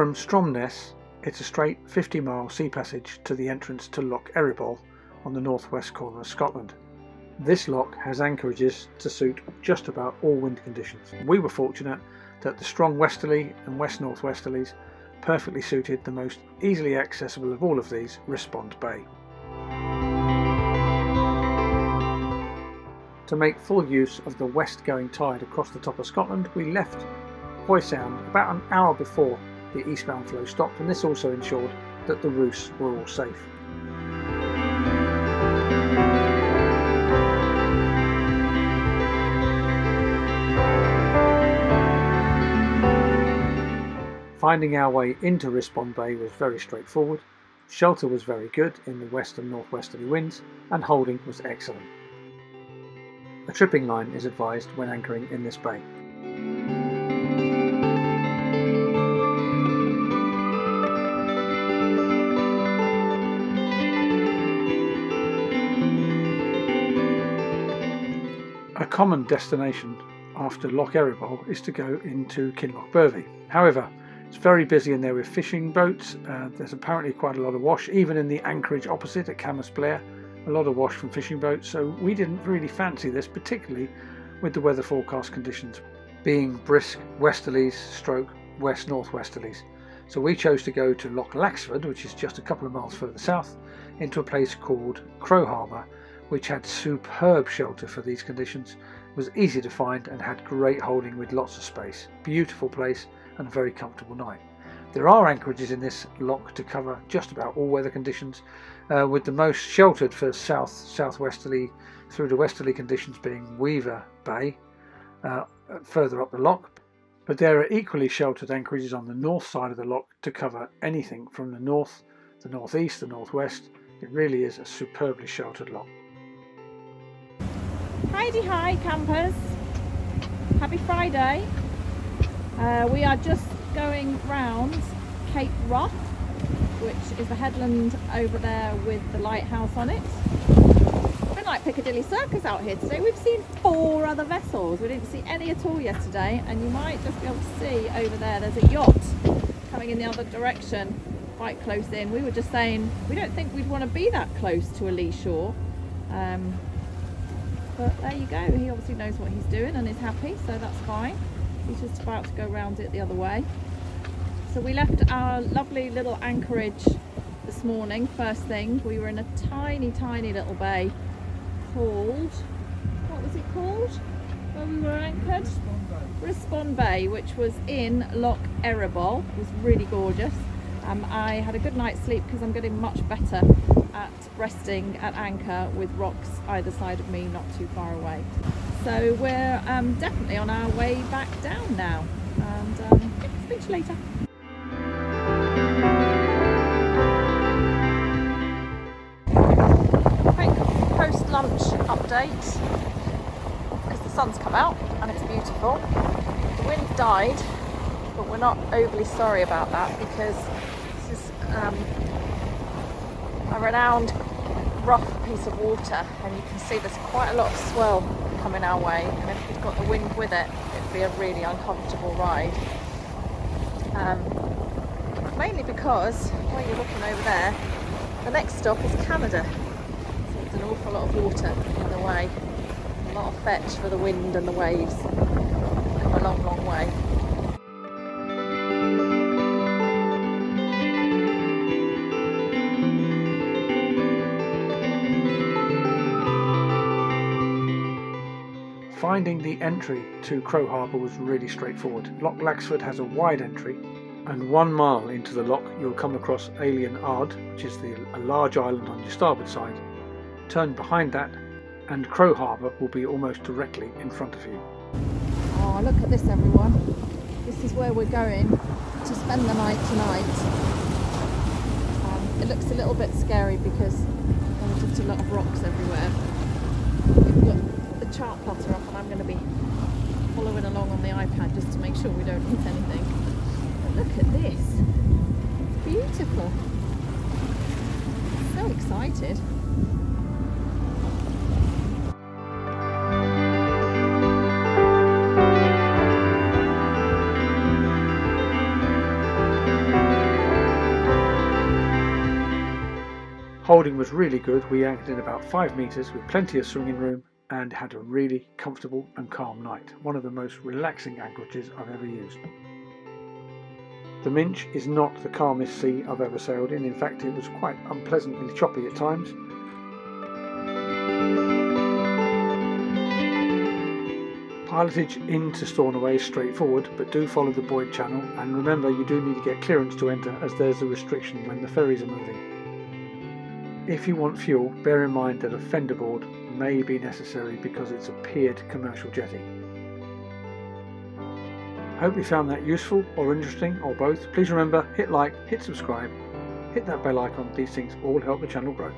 From Stromness, it's a straight 50 mile sea passage to the entrance to Loch Eriboll on the northwest corner of Scotland. This lock has anchorages to suit just about all wind conditions. We were fortunate that the strong westerly and west northwesterlies perfectly suited the most easily accessible of all of these, Rispond Bay. To make full use of the west going tide across the top of Scotland, we left Hoy Sound about an hour before the eastbound flow stopped and this also ensured that the roofs were all safe. Finding our way into Rispond Bay was very straightforward, shelter was very good in the west and northwesterly winds, and holding was excellent. A tripping line is advised when anchoring in this bay. Common destination after Loch Eriboll is to go into Kinlochbervie. However, it's very busy in there with fishing boats. Uh, there's apparently quite a lot of wash, even in the anchorage opposite at Camas Blair, a lot of wash from fishing boats. So we didn't really fancy this, particularly with the weather forecast conditions being brisk westerlies stroke west northwesterlies. So we chose to go to Loch Laxford, which is just a couple of miles further south, into a place called Crow Harbour, which had superb shelter for these conditions, was easy to find and had great holding with lots of space. Beautiful place and a very comfortable night. There are anchorages in this lock to cover just about all weather conditions, uh, with the most sheltered for south southwesterly through to westerly conditions being Weaver Bay, uh, further up the lock. But there are equally sheltered anchorages on the north side of the lock to cover anything from the north, the northeast, the northwest. It really is a superbly sheltered lock. Hi-de-hi campers, happy Friday. Uh, we are just going round Cape Wrath, which is the headland over there with the lighthouse on it. It's been like Piccadilly Circus out here today. We've seen four other vessels. We didn't see any at all yesterday, and you might just be able to see over there, there's a yacht coming in the other direction, quite close in. We were just saying, we don't think we'd want to be that close to a lee shore. Um, but there you go, he obviously knows what he's doing and is happy, so that's fine. He's just about to go around it the other way. So we left our lovely little anchorage this morning, first thing. We were in a tiny, tiny little bay called, what was it called? Where we were anchored? Rispond Bay, which was in Loch Eriboll. It was really gorgeous. Um, I had a good night's sleep because I'm getting much better at resting at anchor with rocks either side of me, not too far away. So we're um, definitely on our way back down now. And um, speak to you later. Quick post-lunch update because the sun's come out and it's beautiful. The wind died, but we're not overly sorry about that because this is um, a renowned rough piece of water and you can see there's quite a lot of swell coming our way and if you've got the wind with it it'd be a really uncomfortable ride. Um, mainly because while you're looking over there the next stop is Canada. So it's an awful lot of water in the way a lot of fetch for the wind and the waves. Come a long long way Finding the entry to Crow Harbour was really straightforward. Loch Laxford has a wide entry, and one mile into the loch you'll come across Eilean Ard, which is the, a large island on your starboard side. Turn behind that, and Crow Harbour will be almost directly in front of you. Oh, look at this, everyone. This is where we're going to spend the night tonight. Um, it looks a little bit scary because there's just a lot of rocks everywhere chart plotter off and I'm going to be following along on the iPad just to make sure we don't miss anything. But look at this. It's beautiful. So excited. Holding was really good, we anchored in about 5 metres with plenty of swinging room and had a really comfortable and calm night. One of the most relaxing anchorages I've ever used. The Minch is not the calmest sea I've ever sailed in. In fact, it was quite unpleasantly choppy at times. Pilotage into Stornoway is straightforward, but do follow the buoyed channel and remember you do need to get clearance to enter as there's a restriction when the ferries are moving. If you want fuel, bear in mind that a fender board may be necessary because it's a piered commercial jetty. Hope you found that useful or interesting or both. Please remember, hit like, hit subscribe, hit that bell icon, these things all help the channel grow.